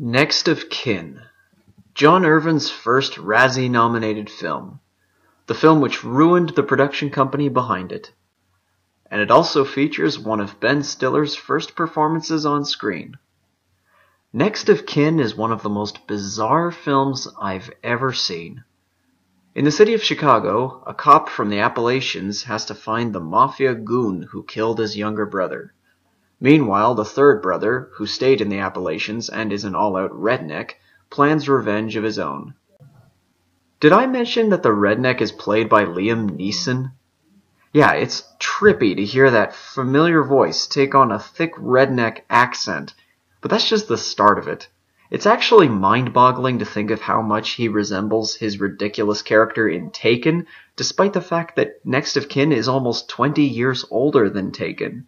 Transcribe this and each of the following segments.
Next of Kin, John Irvin's first Razzie nominated film, the film which ruined the production company behind it. And it also features one of Ben Stiller's first performances on screen. Next of Kin is one of the most bizarre films I've ever seen. In the city of Chicago, a cop from the Appalachians has to find the mafia goon who killed his younger brother. Meanwhile, the third brother, who stayed in the Appalachians and is an all-out redneck, plans revenge of his own. Did I mention that the redneck is played by Liam Neeson? Yeah, it's trippy to hear that familiar voice take on a thick redneck accent, but that's just the start of it. It's actually mind-boggling to think of how much he resembles his ridiculous character in Taken, despite the fact that Next of Kin is almost 20 years older than Taken.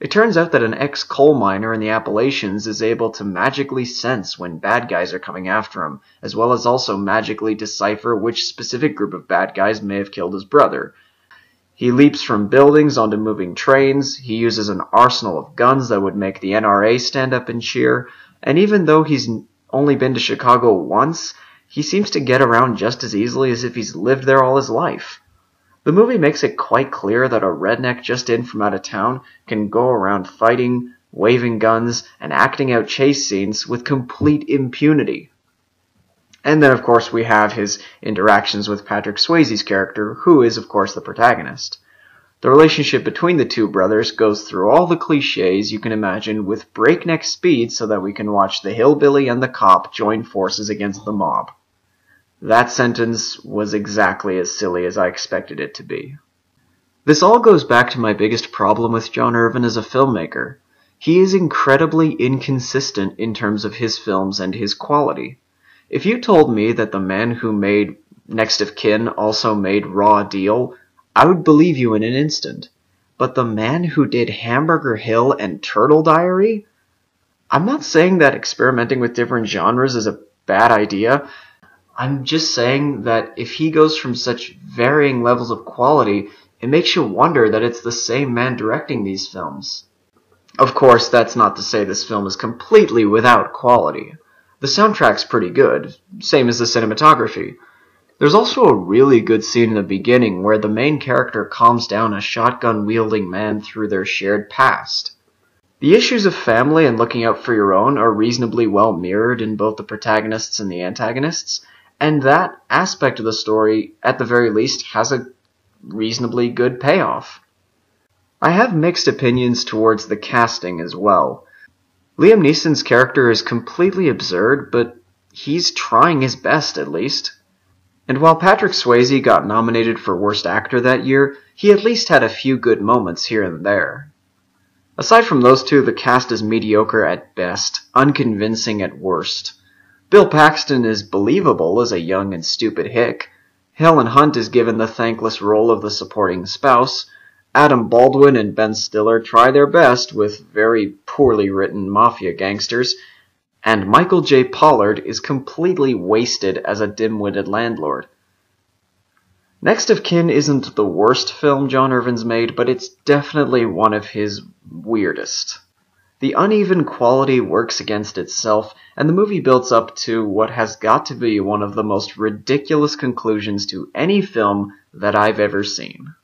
It turns out that an ex-coal miner in the Appalachians is able to magically sense when bad guys are coming after him, as well as also magically decipher which specific group of bad guys may have killed his brother. He leaps from buildings onto moving trains, he uses an arsenal of guns that would make the NRA stand up and cheer, and even though he's only been to Chicago once, he seems to get around just as easily as if he's lived there all his life. The movie makes it quite clear that a redneck just in from out of town can go around fighting, waving guns, and acting out chase scenes with complete impunity. And then, of course, we have his interactions with Patrick Swayze's character, who is, of course, the protagonist. The relationship between the two brothers goes through all the cliches you can imagine with breakneck speed so that we can watch the hillbilly and the cop join forces against the mob. That sentence was exactly as silly as I expected it to be. This all goes back to my biggest problem with John Irvin as a filmmaker. He is incredibly inconsistent in terms of his films and his quality. If you told me that the man who made Next of Kin also made Raw Deal, I would believe you in an instant. But the man who did Hamburger Hill and Turtle Diary? I'm not saying that experimenting with different genres is a bad idea, I'm just saying that if he goes from such varying levels of quality, it makes you wonder that it's the same man directing these films. Of course, that's not to say this film is completely without quality. The soundtrack's pretty good, same as the cinematography. There's also a really good scene in the beginning where the main character calms down a shotgun wielding man through their shared past. The issues of family and looking out for your own are reasonably well mirrored in both the protagonists and the antagonists, and that aspect of the story, at the very least, has a reasonably good payoff. I have mixed opinions towards the casting as well. Liam Neeson's character is completely absurd, but he's trying his best at least. And while Patrick Swayze got nominated for Worst Actor that year, he at least had a few good moments here and there. Aside from those two, the cast is mediocre at best, unconvincing at worst. Bill Paxton is believable as a young and stupid hick. Helen Hunt is given the thankless role of the supporting spouse. Adam Baldwin and Ben Stiller try their best with very poorly written mafia gangsters. And Michael J. Pollard is completely wasted as a dim-witted landlord. Next of Kin isn't the worst film John Irvin's made, but it's definitely one of his weirdest. The uneven quality works against itself, and the movie builds up to what has got to be one of the most ridiculous conclusions to any film that I've ever seen.